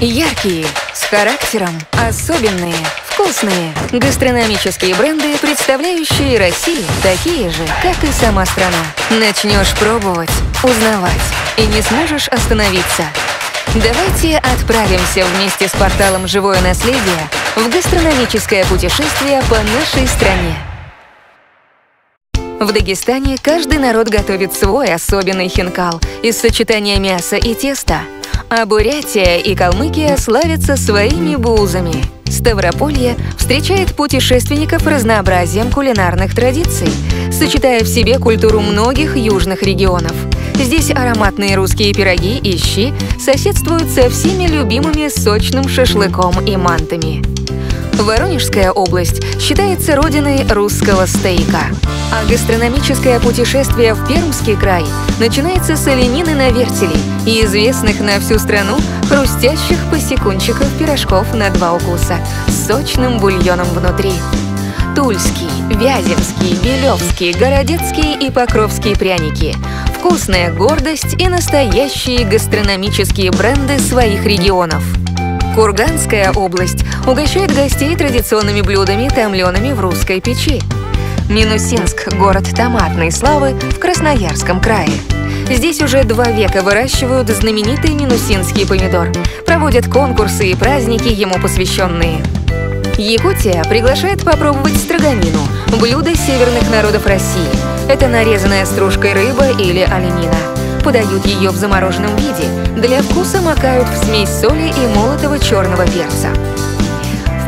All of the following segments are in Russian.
Яркие, с характером, особенные, вкусные. Гастрономические бренды, представляющие Россию, такие же, как и сама страна. Начнешь пробовать, узнавать, и не сможешь остановиться. Давайте отправимся вместе с порталом «Живое наследие» в гастрономическое путешествие по нашей стране. В Дагестане каждый народ готовит свой особенный хинкал из сочетания мяса и теста. А Бурятия и Калмыкия славятся своими бузами. Ставрополье встречает путешественников разнообразием кулинарных традиций, сочетая в себе культуру многих южных регионов. Здесь ароматные русские пироги и щи соседствуют со всеми любимыми сочным шашлыком и мантами. Воронежская область считается родиной русского стейка. А гастрономическое путешествие в Пермский край начинается с оленины на вертеле и известных на всю страну хрустящих посекунчиков пирожков на два укуса с сочным бульоном внутри. Тульский, Вяземский, Белевский, Городецкий и Покровские пряники. Вкусная гордость и настоящие гастрономические бренды своих регионов. Курганская область угощает гостей традиционными блюдами, томленными в русской печи. Минусинск – город томатной славы в Красноярском крае. Здесь уже два века выращивают знаменитый минусинский помидор, проводят конкурсы и праздники ему посвященные. Якутия приглашает попробовать строганину – блюдо северных народов России. Это нарезанная стружкой рыба или оленина подают ее в замороженном виде. Для вкуса макают в смесь соли и молотого черного перца.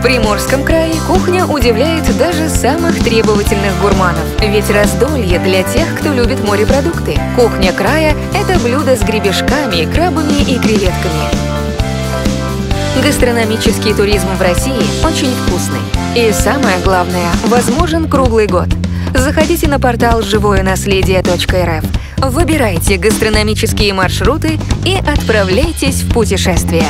Приморском крае кухня удивляет даже самых требовательных гурманов. Ведь раздолье для тех, кто любит морепродукты. Кухня края – это блюдо с гребешками, крабами и креветками. Гастрономический туризм в России очень вкусный. И самое главное, возможен круглый год. Заходите на портал живое-наследие.рф Выбирайте гастрономические маршруты и отправляйтесь в путешествие.